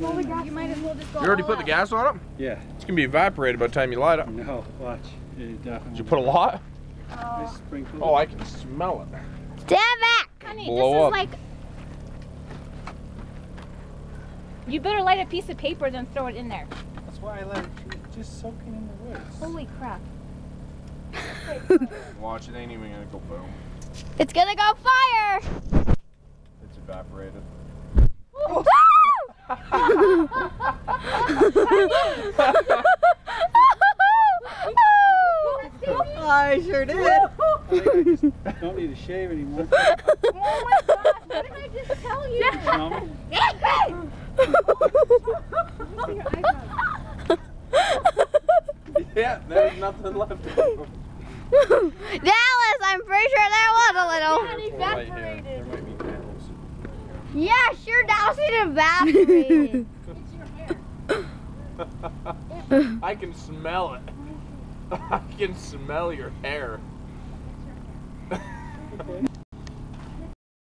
You might as well just go You already all put the gas on it? Yeah. It's gonna be evaporated by the time you light it. No, watch. It definitely. Did you put a lot? I Oh, sprinkled. Oh, I can smell it. Stand back. honey, Blow this up. is like. You better light a piece of paper than throw it in there. That's why I let it just soaking in the woods. Holy crap. Watch, it ain't even gonna go boom. It's gonna go fire. It's evaporated. I sure did. I Don't need to shave anymore. Oh my gosh, what did I just tell you? Smell me? yeah, there's nothing left. Dallis, I'm pretty sure there was a little. It evaporated. There might be candles. Yeah, sure, Dallis, it evaporated. I can smell it. I can smell your hair.